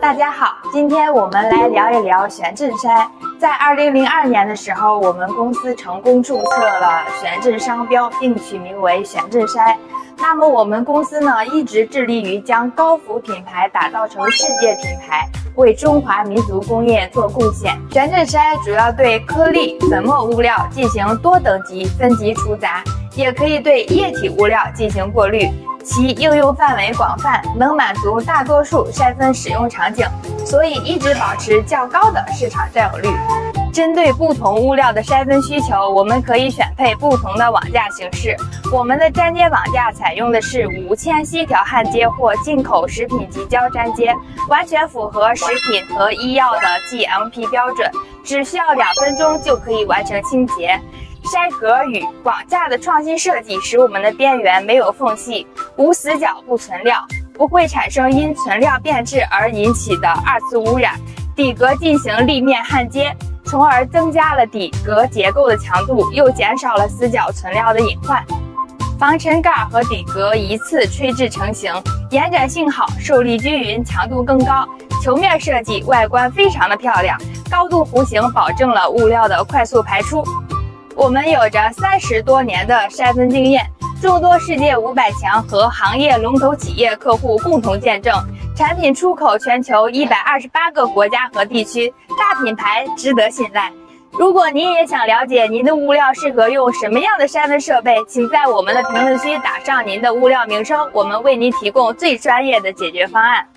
大家好，今天我们来聊一聊玄振筛。在二零零二年的时候，我们公司成功注册了玄振商标，并取名为玄振筛。那么我们公司呢，一直致力于将高孚品牌打造成世界品牌，为中华民族工业做贡献。玄振筛主要对颗粒、粉末物料进行多等级分级除杂，也可以对液体物料进行过滤。其应用范围广泛，能满足大多数筛分使用场景，所以一直保持较高的市场占有率。针对不同物料的筛分需求，我们可以选配不同的网架形式。我们的粘接网架采用的是无铅锡条焊接或进口食品级胶粘接，完全符合食品和医药的 GMP 标准，只需要两分钟就可以完成清洁。筛格与网架的创新设计，使我们的边缘没有缝隙，无死角不存料，不会产生因存料变质而引起的二次污染。底格进行立面焊接，从而增加了底格结构的强度，又减少了死角存料的隐患。防尘盖和底格一次吹制成型，延展性好，受力均匀，强度更高。球面设计外观非常的漂亮，高度弧形保证了物料的快速排出。我们有着三十多年的筛分经验，众多世界五百强和行业龙头企业客户共同见证，产品出口全球一百二十八个国家和地区，大品牌值得信赖。如果您也想了解您的物料适合用什么样的筛分设备，请在我们的评论区打上您的物料名称，我们为您提供最专业的解决方案。